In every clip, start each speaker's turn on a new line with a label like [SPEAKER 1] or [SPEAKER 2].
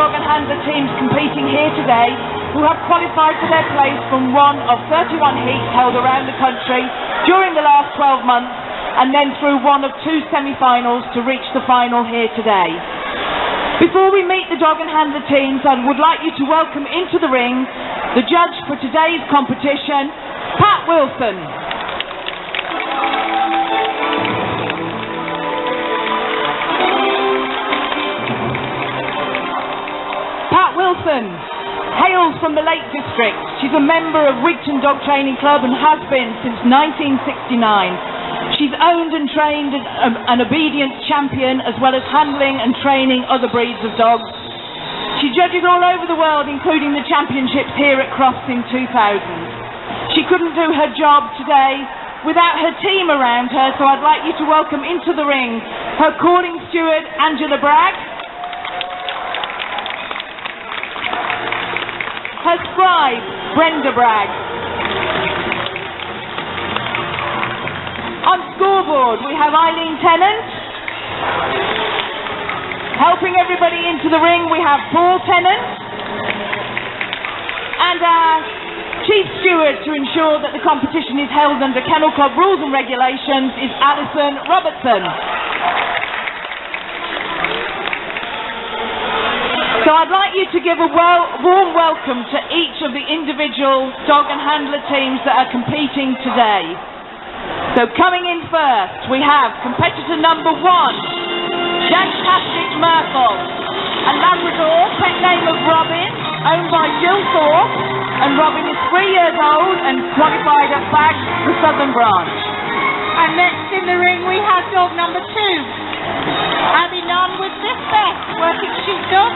[SPEAKER 1] dog and handler teams competing here today who have qualified for their place from one of 31 heats held around the country during the last 12 months and then through one of two semi-finals to reach the final here today. Before we meet the dog and handler teams, I would like you to welcome into the ring the judge for today's competition, Pat Wilson. Wilson hails from the Lake District. She's a member of Wigton Dog Training Club and has been since 1969. She's owned and trained an, um, an obedience champion as well as handling and training other breeds of dogs. She judges all over the world, including the championships here at Crufts in 2000. She couldn't do her job today without her team around her, so I'd like you to welcome into the ring her calling steward, Angela Bragg, her scribe, Brenda Bragg. On scoreboard, we have Eileen Tennant. Helping everybody into the ring, we have Paul Tennant. And our chief steward to ensure that the competition is held under Kennel Club rules and regulations is Alison Robertson. So I'd like you to give a well, warm welcome to each of the individual dog and handler teams that are competing today. So coming in first, we have competitor number one, Tagtastic Myrtle, a Labrador, pet name of Robin, owned by Jill Thorpe, and Robin is three years old and qualified at BAG, the Southern Branch.
[SPEAKER 2] And next in the ring we have dog number two, Abbie Nunn with Miss Bess, working sheepdog,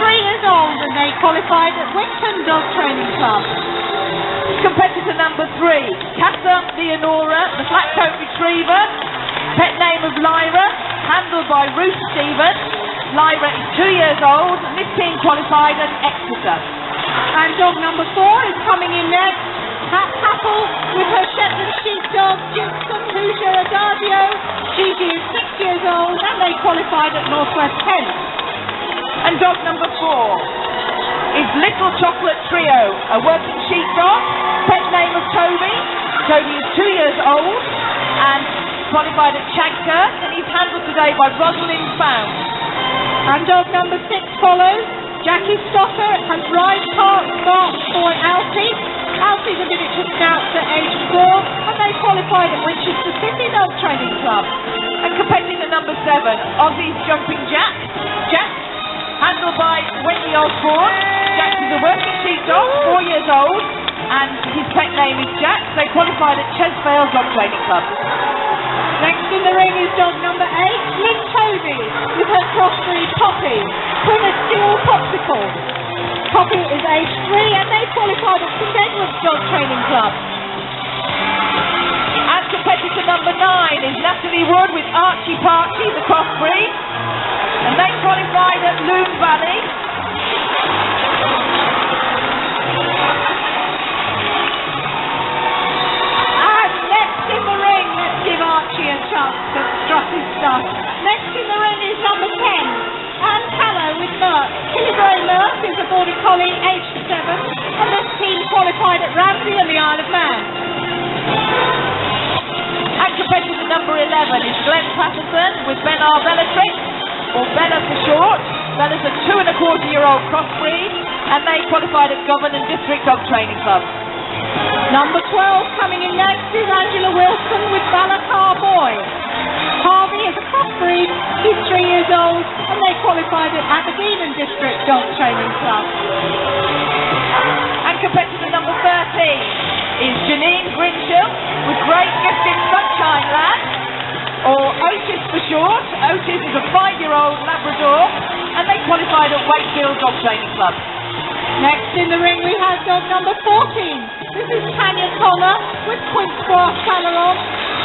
[SPEAKER 2] three years old, and they qualified at Wigton Dog Training Club.
[SPEAKER 1] Competitor number three, Casa Leonora, the Flat Coat Retriever, pet name of Lyra, handled by Ruth Stevens. Lyra is two years old, and this team qualified at Exeter.
[SPEAKER 2] And dog number four years old, and they qualified at Northwest Kent.
[SPEAKER 1] And dog number four is Little Chocolate Trio, a working sheepdog, pet name of Toby. Toby is two years old and qualified at Chadkirk, and he's handled today by Rosalin Founde.
[SPEAKER 2] And dog number six follows. Jacky Stocker has Ride Park Mark boy Alfie. Alfie's a miniature scout at age four, and they qualified at Winchester City Dog Training Club.
[SPEAKER 1] Number seven, Ossies Jumping Jax. Jack, handled by Wendy Osborne. Jack is a working sheepdog, four years old, and his pet name is Jack. They qualified at Chesvale Dog Training Club.
[SPEAKER 2] Next in the ring is dog number eight, Lynne Tovey, with her crossbreed Poppy, Plymouth Steel Popsicle. Poppy is age three, and they qualified at St Edward's Dog Training Club.
[SPEAKER 1] Competitor number nine is Natalie Wood with Archie Parchie, the crossbreed. And they qualified at Lune Valley. 11 is Glenn Patterson with Benhar Bellatrix, or Bella for short. Bella's a two and a quarter year old crossbreed, and they qualified at Govan and District Dog Training Club.
[SPEAKER 2] Number 12 coming in next is Angela Wilson with Balacar Boy. Harvey is a crossbreed, he's three years old, and they qualified at Aberdeen and District Dog Training Club.
[SPEAKER 1] And competitor number 13 is Janine Grinshill with Great Gifted Sunshine Lad, or Otis for short. Otis is a five-year-old Labrador, and they qualified at Wakefield Dog Training Club.
[SPEAKER 2] Next in the ring we have dog number 14. This is Tanja Connor with Quince Brass Caleron.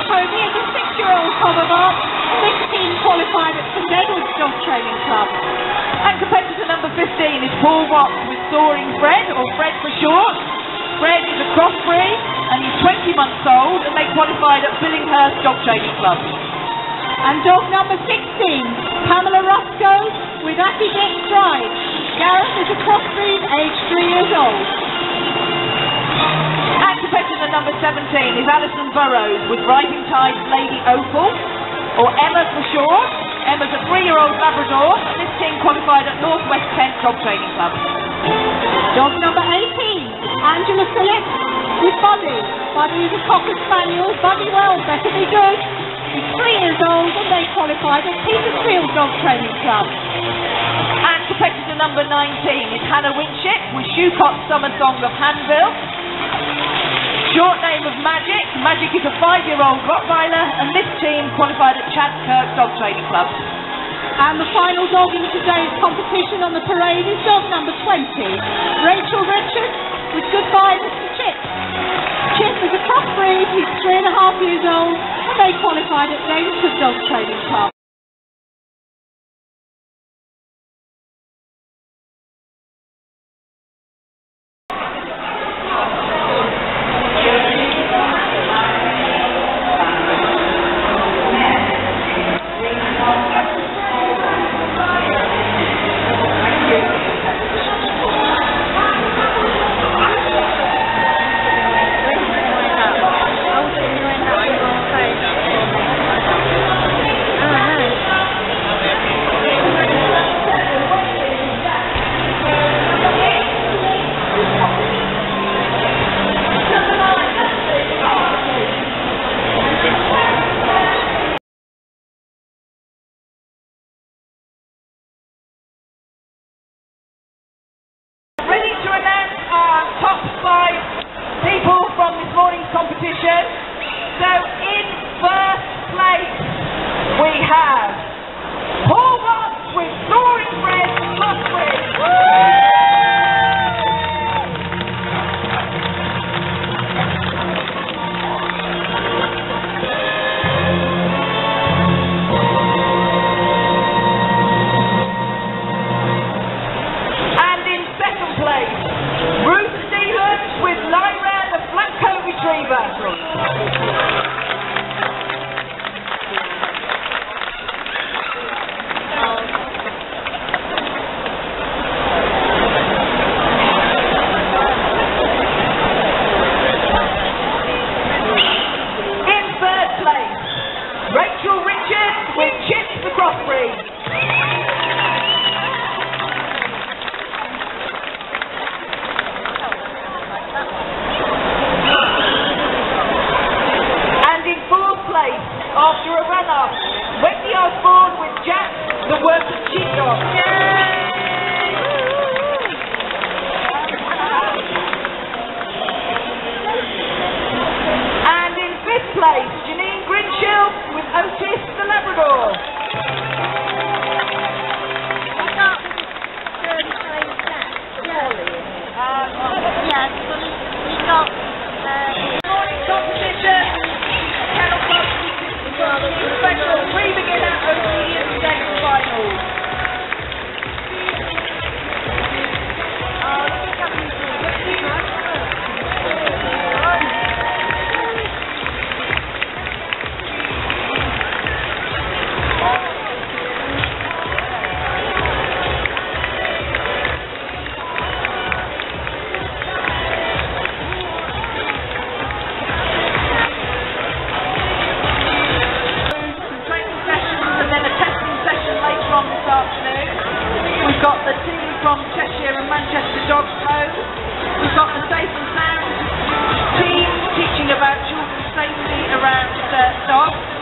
[SPEAKER 2] Toby is a six-year-old this team qualified at St Edward's Dog Training Club.
[SPEAKER 1] And competitor number 15 is Paul Watts with Soaring Fred, or Fred for short. Fred is a crossbreed, and he's 20 months old, and they qualified at Billingshurst Dog Training Club.
[SPEAKER 2] And dog number 16, Pamela Ruscoe with Ychydig Draig. Gareth is a crossbreed, aged three years old.
[SPEAKER 1] And competitor number 17 is Allison Burrows with Rising Tide's Lady Opal, or Emma for short. Emma's a three-year-old Labrador, and this team qualified at North West Kent Dog Training Club.
[SPEAKER 2] Dog number 18, Angela Phillips with Buddy. Buddy is a Cocker Spaniel. Buddy well, better be good. He's three years old and they qualified at Petersfield Dog Training Club.
[SPEAKER 1] And competitor number 19 is Hannah Winship with Shoecott Summer Song of Hanville. Short name of Magic. Magic is a five-year-old Rottweiler, and this team qualified at Chadkirk Dog Training Club.
[SPEAKER 2] And the final dog in today's competition on the parade is dog number 20, Rachel Richards with Goodbye Mr. Chip. Chip is a crossbreed, he's three and a half years old, and they qualified at Danesford Dog Training Club.
[SPEAKER 1] place, Janine Grinshill with Otis the Labrador. Morning competition, Kennel Club, dogs home. We've got the Safe and Sound team teaching about children's safety around uh, dogs.